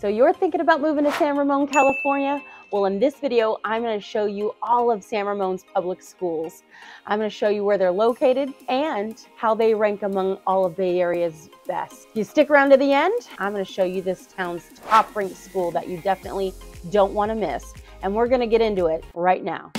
So you're thinking about moving to San Ramon, California? Well, in this video, I'm going to show you all of San Ramon's public schools. I'm going to show you where they're located and how they rank among all of Bay Area's best. If you stick around to the end, I'm going to show you this town's top ranked school that you definitely don't want to miss. And we're going to get into it right now.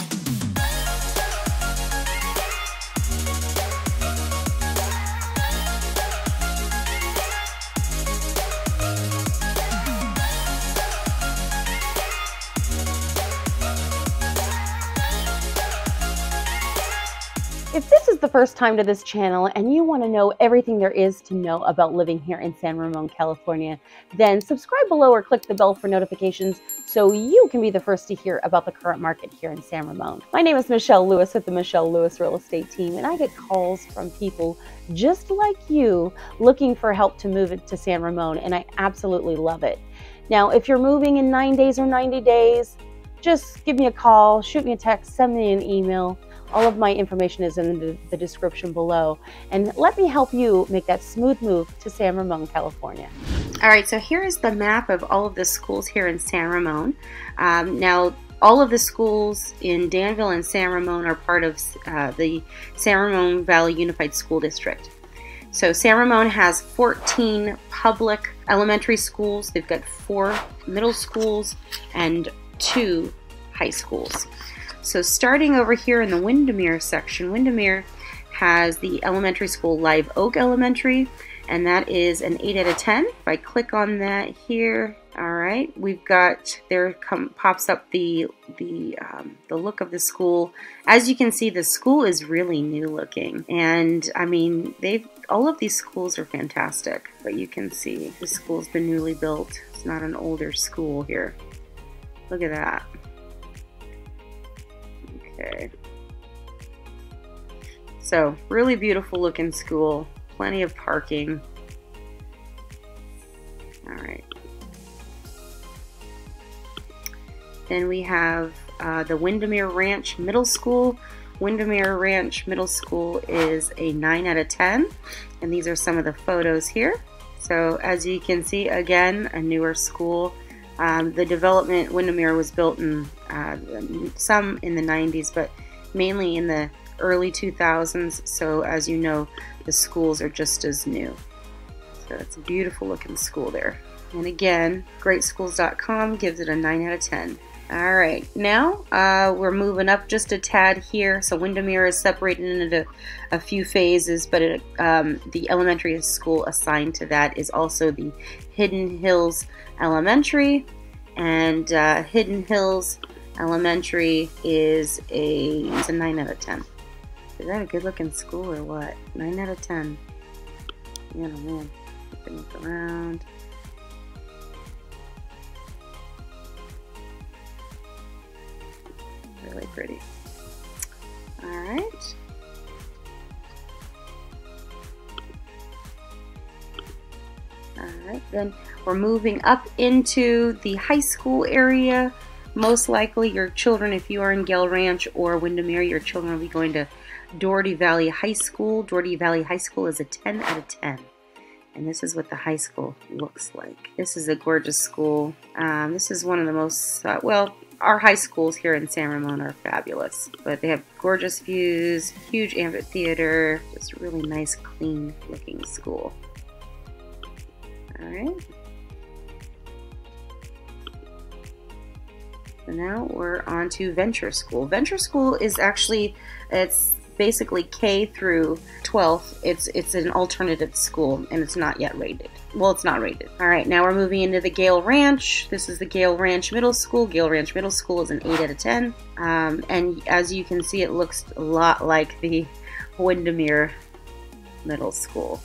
The first time to this channel and you want to know everything there is to know about living here in San Ramon, California, then subscribe below or click the bell for notifications so you can be the first to hear about the current market here in San Ramon. My name is Michelle Lewis with the Michelle Lewis Real Estate Team, and I get calls from people just like you looking for help to move it to San Ramon, and I absolutely love it. Now, if you're moving in nine days or 90 days, just give me a call, shoot me a text, send me an email. All of my information is in the, description below. And let me help you make that smooth move to San Ramon, California. All right, so here is the map of all of the schools here in San Ramon. Um, now, all of the schools in Danville and San Ramon are part of uh, the San Ramon Valley Unified School District. So San Ramon has 14 public elementary schools. They've got four middle schools and two high schools. So starting over here in the Windemere section, Windemere has the elementary school Live Oak Elementary, and that is an 8 out of 10. If I click on that here, all right, we've got, there come, pops up the, the, um, the look of the school. As you can see, the school is really new looking, and I mean, they've, all of these schools are fantastic, but you can see the school's been newly built. It's not an older school here. Look at that. Okay. So, really beautiful looking school. Plenty of parking. Alright. Then we have uh, the Windemere Ranch Middle School. Windemere Ranch Middle School is a 9 out of 10. And these are some of the photos here. So as you can see, again, a newer school. Um, the development, Windemere was built in uh, some in the 90s, but mainly in the early 2000s. So as you know, the schools are just as new. So it's a beautiful looking school there. And again, greatschools.com gives it a 9 out of 10. All right, now uh, we're moving up just a tad here. So Windemere is separated into a few phases, but it, um, the elementary school assigned to that is also the Hidden Hills Elementary. And uh, Hidden Hills Elementary is a, it's a 9 out of 10. Is that a good looking school or what? 9 out of 10. Yeah, man. Look around. Really pretty. Alright. Alright, then we're moving up into the high school area. Most likely your children, if you are in Gale Ranch or Windemere, your children will be going to Dougherty Valley High School. Dougherty Valley High School is a 10 out of 10. And this is what the high school looks like. This is a gorgeous school. Um, this is one of the most, uh, well, our high schools here in San Ramon are fabulous, but they have gorgeous views, huge amphitheater, just a really nice, clean looking school. All right. So now we're on to Venture School. Venture School is actually, it's basically K through 12th. It's it's an alternative school and it's not yet rated. Well, it's not rated. All right, now we're moving into the Gale Ranch. This is the Gale Ranch Middle School. Gale Ranch Middle School is an 8 out of 10. Um, and as you can see, it looks a lot like the Windemere Middle School.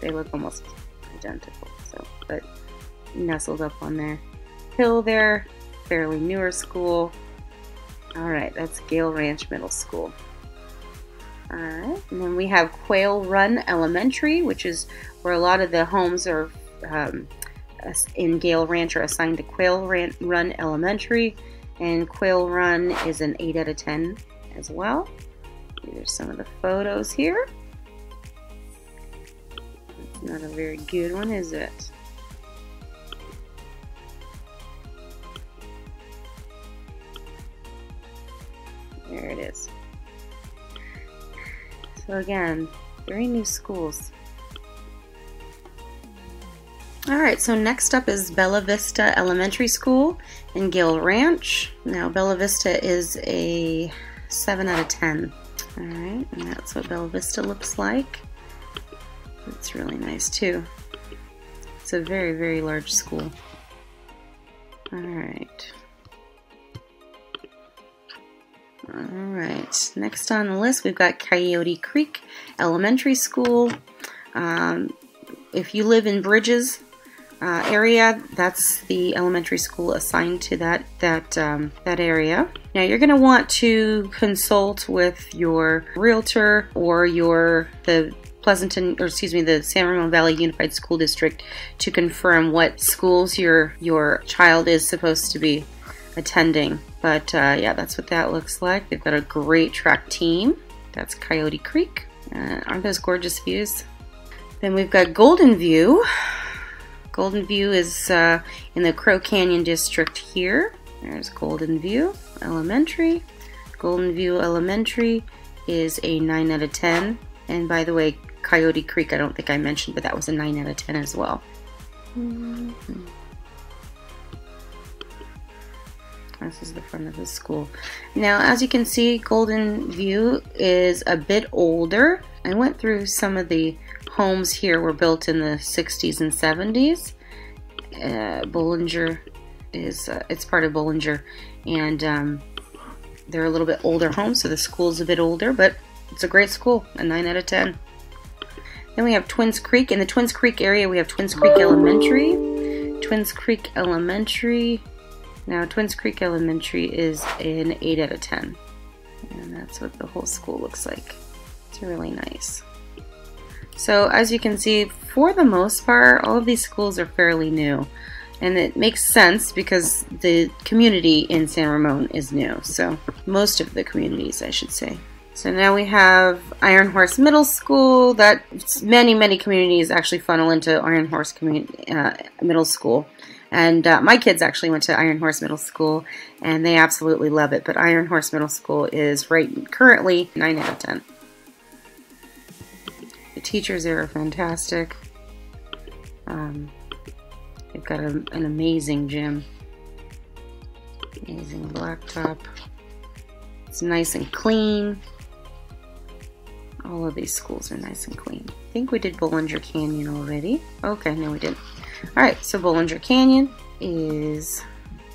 They look almost identical, so, but nestled up on their hill there. Fairly newer school. Alright, that's Gale Ranch Middle School. Alright, and then we have Quail Run Elementary, which is where a lot of the homes are um, in Gale Ranch are assigned to Quail Run Elementary, and Quail Run is an 8 out of 10 as well. Here's some of the photos here. Not a very good one, is it? There it is. So again, very new schools. Alright, so next up is Bella Vista Elementary School in Gill Ranch. Now, Bella Vista is a 7 out of 10. Alright, and that's what Bella Vista looks like. It's really nice too. It's a very, very large school. Alright. Alright, next on the list we've got Coyote Creek Elementary School. Um, if you live in Bridges, uh, area. That's the elementary school assigned to that that um, that area. Now you're going to want to consult with your realtor or your the Pleasanton, or excuse me, the San Ramon Valley Unified School District to confirm what schools your your child is supposed to be attending. But uh, yeah, that's what that looks like. They've got a great track team. That's Coyote Creek. Uh, aren't those gorgeous views? Then we've got Golden View. Golden View is uh, in the Crow Canyon district here. There's Golden View Elementary. Golden View Elementary is a 9 out of 10. And by the way, Coyote Creek, I don't think I mentioned, but that was a 9 out of 10 as well. Mm -hmm. This is the front of the school. Now, as you can see, Golden View is a bit older. I went through some of the homes here were built in the 60s and 70s. Uh, Bollinger is, uh, it's part of Bollinger, and um, they're a little bit older homes, so the school's a bit older, but it's a great school, a 9 out of 10. Then we have Twins Creek. In the Twins Creek area, we have Twins Creek Elementary. Twins Creek Elementary. Now, Twins Creek Elementary is an 8 out of 10. And that's what the whole school looks like. It's really nice. So as you can see, for the most part, all of these schools are fairly new. And it makes sense because the community in San Ramon is new. So most of the communities, I should say. So now we have Iron Horse Middle School. That many, many communities actually funnel into Iron Horse uh, Middle School. And uh, my kids actually went to Iron Horse Middle School, and they absolutely love it. But Iron Horse Middle School is right currently 9 out of 10. The teachers there are fantastic. Um, they've got a, an amazing gym. Amazing blacktop. It's nice and clean. All of these schools are nice and clean. I think we did Bollinger Canyon already. Okay, no we didn't. Alright, so Bollinger Canyon is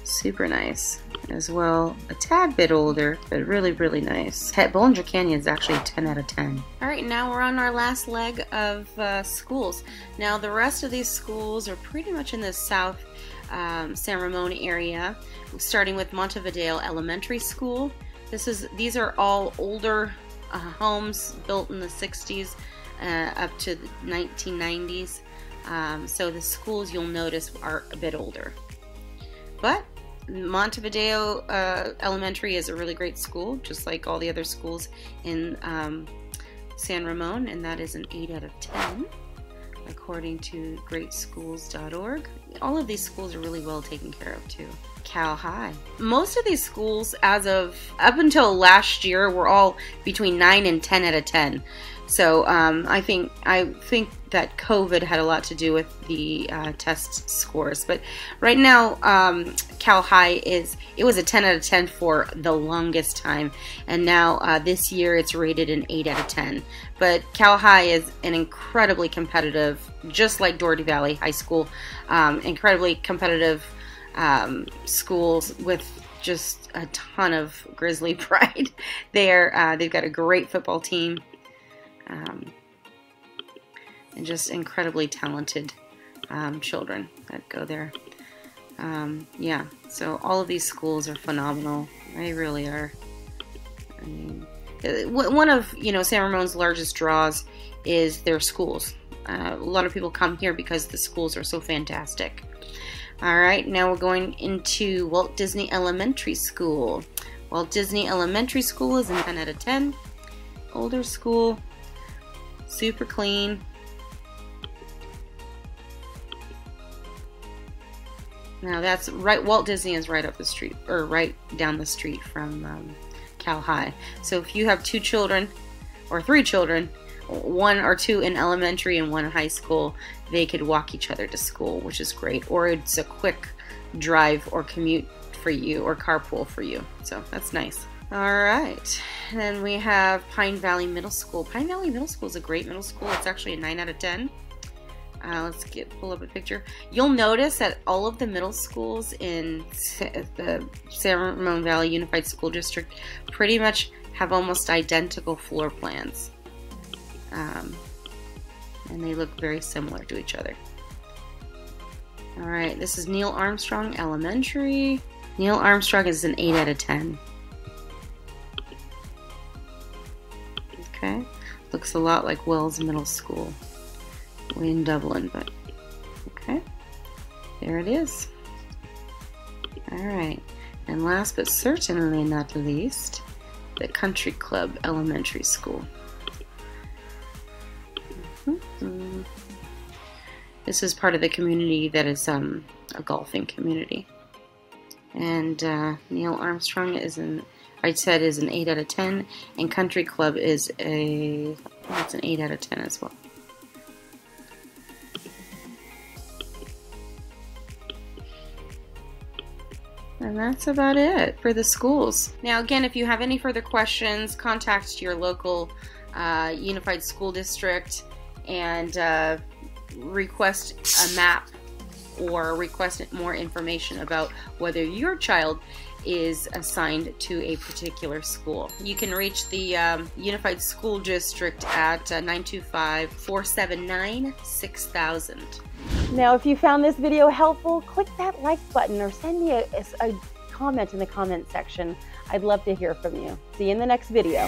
super nice as well. A tad bit older, but really, really nice. Bollinger Canyon is actually 10 out of 10. All right, now we're on our last leg of uh, schools. Now the rest of these schools are pretty much in the south um, San Ramon area, starting with Montevideo Elementary School. This is These are all older uh, homes built in the 60s uh, up to the 1990s. Um, so the schools you'll notice are a bit older. But Montevideo uh, Elementary is a really great school, just like all the other schools in um, San Ramon, and that is an 8 out of 10, according to greatschools.org. All of these schools are really well taken care of, too. Cal High. Most of these schools, as of up until last year, were all between 9 and 10 out of 10. So um, I think I think that COVID had a lot to do with the uh, test scores. But right now, um, Cal High is it was a 10 out of 10 for the longest time, and now uh, this year it's rated an 8 out of 10. But Cal High is an incredibly competitive, just like Dougherty Valley High School, um, incredibly competitive um, schools with just a ton of Grizzly pride. They're uh, they've got a great football team um, and just incredibly talented um, children that go there. Um, yeah, so all of these schools are phenomenal. They really are. I mean, uh, one of you know San Ramon's largest draws is their schools. Uh, a lot of people come here because the schools are so fantastic. All right, now we're going into Walt Disney Elementary School. Walt Disney Elementary School is a 10 out of 10. Older school, super clean. Now that's right, Walt Disney is right up the street, or right down the street from um, Cal High. So if you have two children or three children, one or two in elementary and one in high school, they could walk each other to school, which is great. Or it's a quick drive or commute for you or carpool for you. So that's nice. All right. then we have Pine Valley Middle School. Pine Valley Middle School is a great middle school. It's actually a 9 out of 10. Uh, let's get pull up a picture. You'll notice that all of the middle schools in the San Ramon Valley Unified School District pretty much have almost identical floor plans. Um, and they look very similar to each other. Alright, this is Neil Armstrong Elementary. Neil Armstrong is an 8 out of 10. Okay, looks a lot like Wells Middle School way in Dublin, but okay. There it is. Alright, and last but certainly not least, the Country Club Elementary School. Mm. This is part of the community that is um, a golfing community. And uh, Neil Armstrong is an, I said, is an 8 out of 10, and Country Club is a, that's an 8 out of 10 as well. And that's about it for the schools. Now, again, if you have any further questions, contact your local uh, Unified School District and uh, request a map or request more information about whether your child is assigned to a particular school. You can reach the um, Unified School District at uh, 925 479 6000. Now, if you found this video helpful, click that like button or send me a, a comment in the comment section. I'd love to hear from you. See you in the next video.